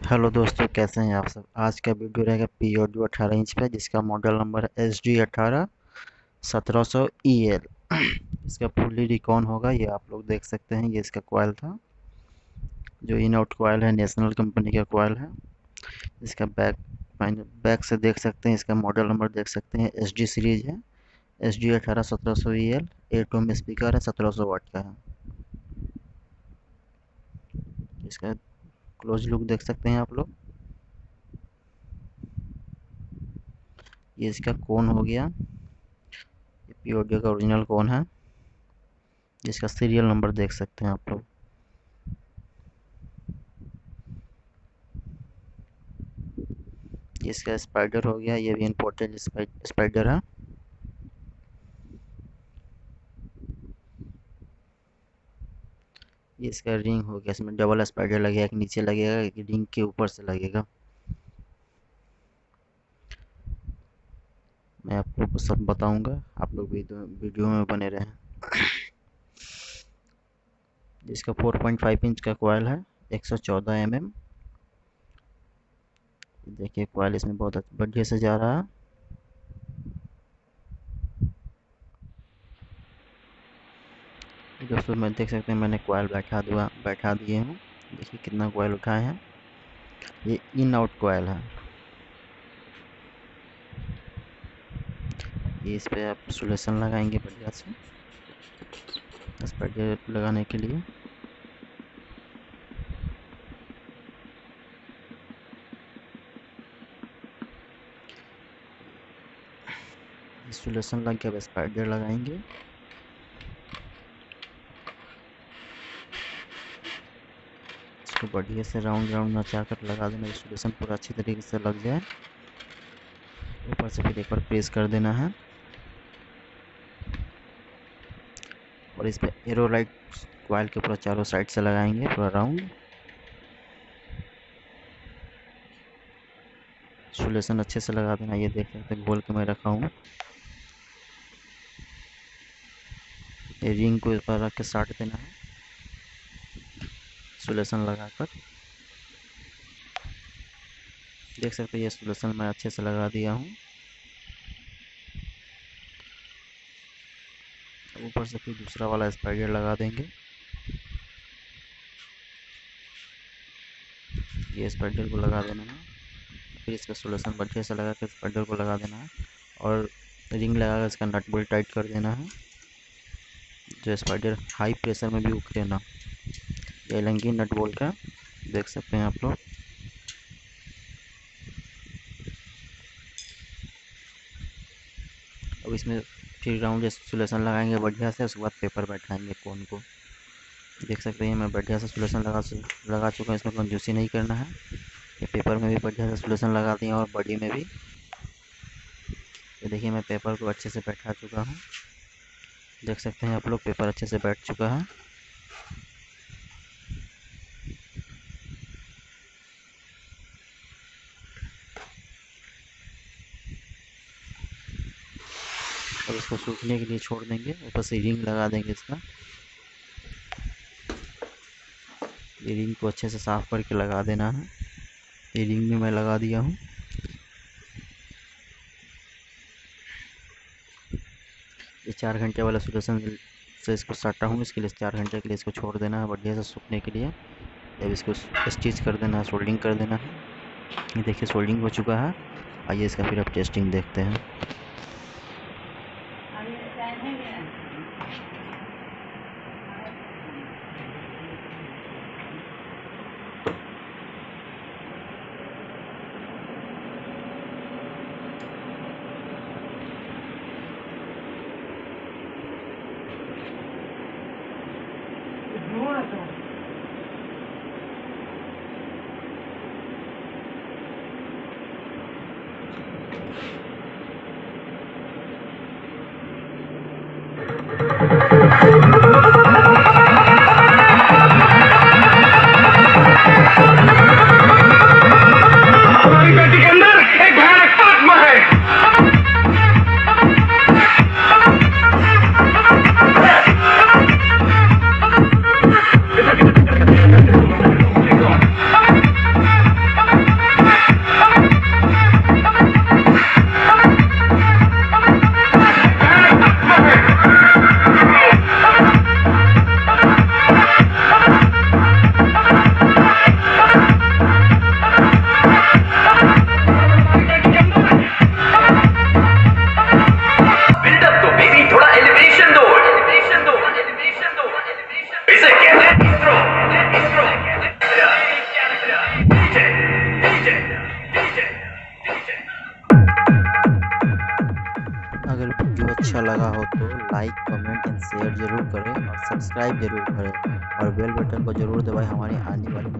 Hello दोस्तों, कैसे हैं आप सब? आज का वीडियो रहेगा पी ऑडियो अठारह इंच पे, जिसका मॉडल नंबर है एस डी अठारह सत्रह सौ ई एल इसका फुल्ली रिकॉन होगा, ये आप लोग देख सकते हैं। ये इसका कोयल था, जो इन आउट कोयल है नेशनल कंपनी का कोयल है। इसका बैक बैक से देख सकते हैं, इसका मॉडल नंबर देख सकते हैं। एस डी सीरीज़ है एस डी अठारह सत्रह सौ E L eight ohm speaker है, सत्रह सौ वाट का है। इसका क्लोज लुक देख सकते हैं आप लोग। ये इसका कोन हो गया। ये पी ऑडियो का ओरिजिनल कोन है। जिसका सीरियल नंबर देख सकते हैं आप लोग। इसका स्पाइडर हो गया। ये भी इम्पोर्टेंट स्पाइडर है। ये इसका रिंग हो गया, इसमें डबल स्पाइडर लगेगा कि नीचे लगेगा कि रिंग के ऊपर से लगेगा। मैं आप लोग को सब बताऊँगा, आप लोग वीडियो में बने रहें। इसका 4.5 इंच का कोयल है 114 एम mm देखिए कोयल इसमें बहुत बढ़िया से जा रहा है। दोस्तों, मैं देख सकते हैं, मैंने कोयल बैठा दिया, बैठा दिए हूँ। देखिए कितना कोयल उठाए हैं। ये इन आउट कोयल है। ये इस पर आप सोलेशन लगाएँगे बढ़िया से, इस पर लगाने के लिए। सोलेशन लग गया स्पाइडर लगाएँगे। इसको बढ़िया से राउंड राउंड नचा कर लगा देना इंस्टॉलेशन पूरा अच्छी तरीके से लग जाए। ऊपर से फिर एक बार प्रेस कर देना है। और इस पर एरो लाइट के पूरा चारों साइड से लगाएँगे, पूरा राउंड इंस्टॉलेशन अच्छे से लगा देना, ये देख सकते हैं, गोल के मैं रखा हूँ। ये रिंग को इस पर रख के साट देना है। सोलेशन लगाकर देख सकते हैं ये सोलेशन मैं अच्छे से लगा दिया हूँ ऊपर से फिर दूसरा वाला स्पाइडर लगा देंगे ये स्पाइडर को लगा देना है फिर इसका सोलेशन बढ़िया से लगा कर स्पाइडर को लगा देना है और रिंग लगा कर इसका नट बोल्ट टाइट कर देना है जो स्पाइडर हाई प्रेशर में भी उखरे ना एलंगी नट बोल्ट का, देख सकते हैं आप लोग। अब इसमें फिर राउंड सोलेशन लगाएँगे, बढ़िया से, उसके बाद पेपर बैठाएँगे कोन को। देख सकते हैं, मैं बढ़िया से सोलेशन लगा लगा चुका हूँ, इसमें कंजूसी नहीं करना है। ये पेपर में भी बढ़िया से सोलेशन लगा दिए और बॉडी में भी। ये देखिए, मैं पेपर को अच्छे से बैठा चुका हूँ। देख सकते हैं आप लोग पेपर अच्छे से बैठ चुका है। और इसको सूखने के लिए छोड़ देंगे। ऊपर से रिंग लगा देंगे इसका। ये रिंग को अच्छे से साफ़ करके लगा देना है। ये रिंग भी मैं लगा दिया हूँ। ये चार घंटे वाला सोल्यूशन से इसको साटा हूँ। इसके लिए चार घंटे के लिए इसको छोड़ देना है बढ़िया से सूखने के लिए। जब इसको स्टिच कर देना है सोल्डिंग कर देना है। ये देखिए सोल्डिंग हो चुका है। आइए इसका फिर अब टेस्टिंग देखते हैं। अगर वीडियो अच्छा लगा हो तो लाइक, कमेंट एंड शेयर ज़रूर करें और सब्सक्राइब ज़रूर करें और बेल बटन को ज़रूर दबाएँ हमारी आने वाली